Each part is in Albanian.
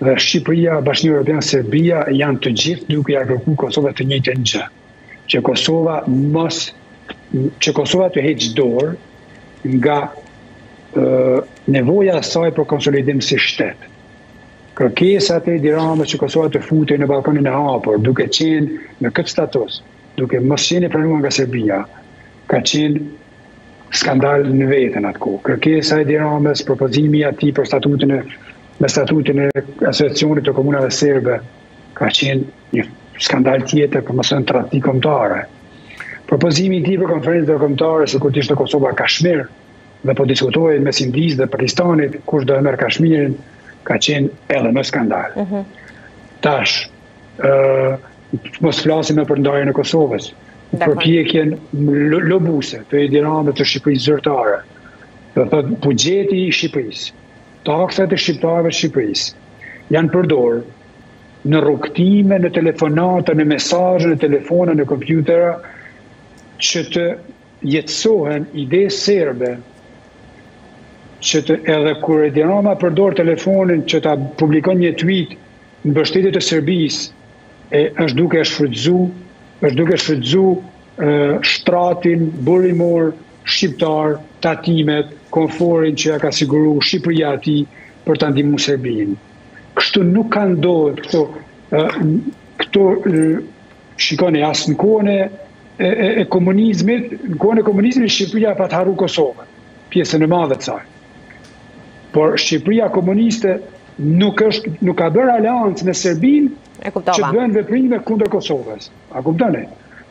Shqipëria, Bashkimi Europian, Serbia janë të gjithë duke ia kërkuar Kosovës të njëjtën gjë, që Kosova mos që Kosova të heqë dorë nga nevoja e saj për konsolidim si shtet. Kërkesat e Edi Ramës që Kosova të futej në Ballkanin e Hapur, duke qenë në këtë status, duke mos qenë e pranuar nga Serbia, ka qenë skandal në veten atë kohë. Kërkesa e Edi Ramës, propozimi i tij për statutin e me statutin e Asociacionit të Komunave Serbe ka qenë një skandal tjetër për mos thënë tradhti kombëtare. Propozimi i tij për konferencë ndërkombëtare sikur të ishte Kosova Kashmir dhe po diskutohej mes Indisë dhe Pakistanit kush do e marrë Kashmirin ka qenë edhe më skandal. Mm -hmm. Tash, ë mos flasim për ndarjen e Kosovës. Përpjekjen lobuse të Edi Ramës të Shqipërisë zyrtare. Do thotë buxheti i Shqipërisë Taksat e shqiptarëve të Shqipërisë janë përdor në rrugëtime, në telefonata, në mesazhe, në telefona, në kompjutera që të jetësohen ide serbe që të edhe kur Edi Rama përdor telefonin që ta publikon një tweet në mbështetje të Serbisë e është duke e shfrytëzu, është duke shfrytëzu shtratin burimor shqiptar, tatimet, konforin që ia ka siguru Shqipëria atij për ta ndihmu Serbinë. Kështu nuk ka ndodhur këto këto shikoni as në kohën e e komunizmit, në kohën e komunizmit Shqipëria e pat harru Kosovën, pjesën e madhe të saj. Por Shqipëria komuniste nuk është nuk ka bërë aleancë me Serbinë që bën veprime kundër Kosovës. A kuptoni?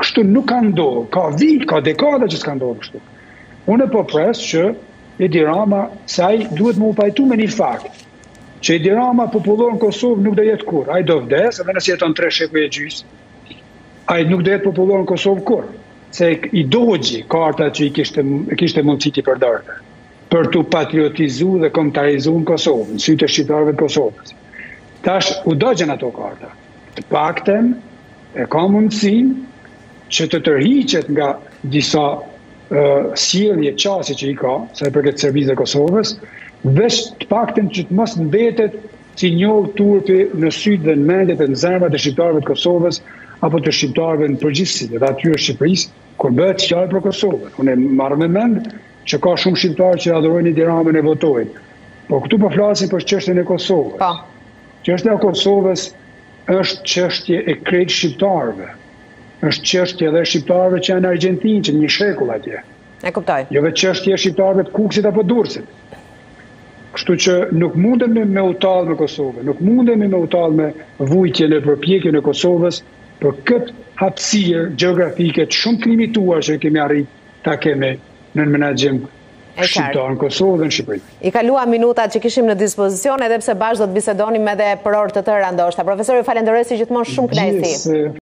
Kështu nuk ka ndodhur, ka vite, ka dekada që s'ka ndodhur kështu. Unë po pres që Edi Rama, se ai duhet me u pajtu me një fakt, që Edi Rama popullor në Kosovë nuk do jetë kurrë. Ai do vdesë, edhe nëse jeton tre shekuj e gjysmë, ai nuk do jetë popullor në Kosovë kurrë, se i dogji kartat që i kishte i kishte mundësi t'i përdorte për t'u patriotizuar dhe kombëtarizuar në Kosovë, në sytë e shqiptarëve të Kosovës. Tash u dogjën ato karta. të paktën e ka mundësinë që të tërhiqet nga disa sjellje qasje që i ka, sa i përket Serbisë dhe Kosovës, veç të paktën që të mos mbetet si njollë turpi në sytë dhe në mendjet e në zemrat e shqiptarëve të Kosovës apo të shqiptarëve në përgjithësi dhe atyre të Shqipërisë kur bëhet fjalë për Kosovën. Unë e marr me mend që ka shumë shqiptarë që e adhurojnë Edi Ramën e votojnë. Po këtu po flasim për çështjen e Kosovës. Po. Çështja e Kosovës është çështje e krejt shqiptarëve. Është çështje edhe e shqiptarëve që janë në Argjentinë, që një shekull atje. E kuptoj. Jo veç çështje e shqiptarëve të Kukësit apo Durrësit. Kështu që nuk mundemi me u tallë me Kosovën, nuk mundemi me u tallë me vujtjen e përpjekjen e Kosovës për këtë hapësirë gjeografike shumë të limituar që e kemi arrit ta kemi nën menaxhim shqiptarë në Kosovë dhe në Shqipëri. I kalua minutat që kishim në dispozicion edhe pse bashkë do të bisedonim edhe për orë të tëra ndoshta. Profesor, ju falenderoj si gjithmonë shumë kënaqësi.